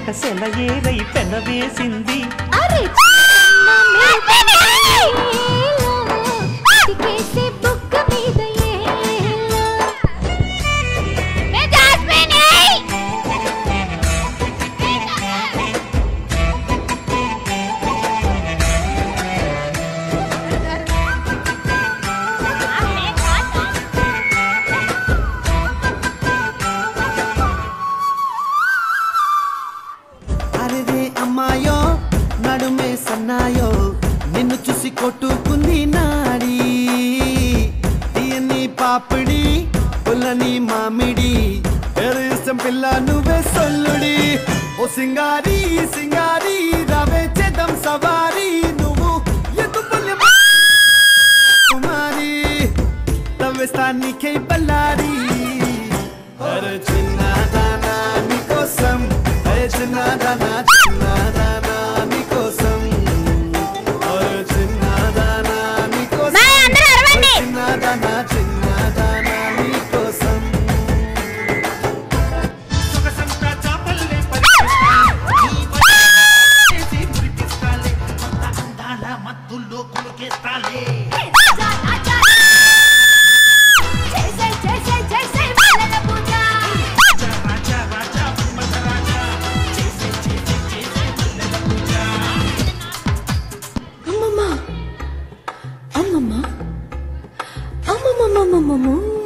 బుజ్జు జింక బెదిరింది బలవేయక సెలయేరై పెనవేసింది అరే నడుమే నిన్ను చూసి కొట్టుకుంది నాడి. తీయని పాపిడి పుల్లని మామిడి పేరు ఇష్టం పిల్ల నువ్వే సొల్లుడి. ఓ సింగారి సింగారి రవే చేద్దాం సవారి. నువ్వు ఎత్తు పల్లె కుమారి తవ్వేస్తానికై బల్లారి అరే చిన్నదానా నీకోసం అరే చిన్నదానా చిన్నదానా 么么么么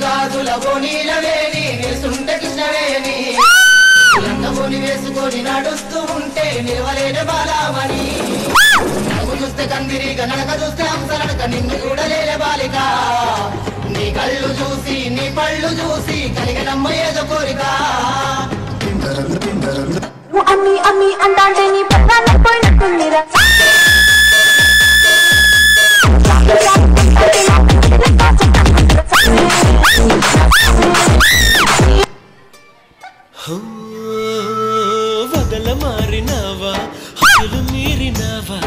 గాజులవో నీలవేణి నిలుసుంట కృష్ణవేణి లంగముని వేసుకొని నడుస్తూ ఉంటే నిలవలేని బాలామణి. నవ్వు చూస్తే కందిరిగా నడక చూస్తే హంసనడక నిన్ను చూడలేని బాలిక. నీ కళ్ళు చూసి నీ పళ్ళు చూసి కలిగనమ్మ ఏదో కోరిక. అమ్మి అమ్మి అంటాంటే నీ హద్దులు మీరినావా?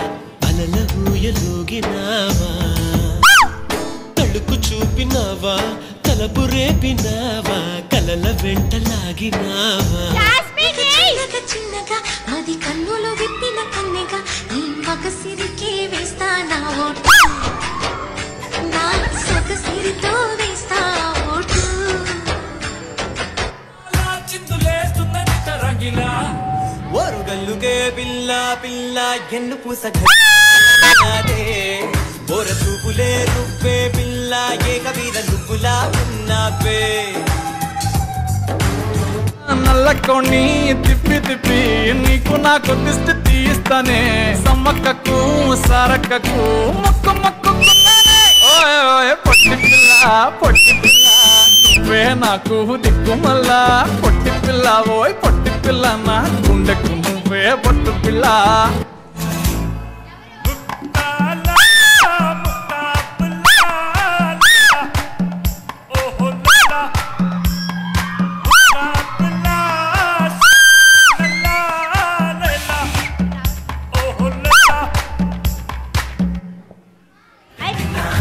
అలల ఊయలూగినావా తడుకు చూపినావా? తలపు రేపినావా? కలల వెంట లాగినావా? చిన్నగా అది కన్నులు విప్పిన కన్నెగా నీ మగసిరికి వేస్తా నా ఓటు. నా సొగసిరితో వేస్తా ఓటు. చిందులేస్తున్నది తరంగిలా ఓరుగల్లుగే పిల్ల పిల్ల ఎన్ను పూస ఘదే చూపులే రువ్వే పిల్ల ఏ కవిర నువ్వులా ఉన్నావే. నల్లకొని తిప్పి తిప్పి నీకు నాకు దిష్టి తీస్తానే సమ్మక్కకు సారక్కకు మొక్క మొక్క పొట్టి పిల్ల పొట్టి పిల్ల. నువ్వే నాకు దిక్కుమల్లా. పొట్టి పిల్ల ఓయ్ పొట్టి పిల్ల నా గుండెకు నువ్వే పొట్టు పిల్ల.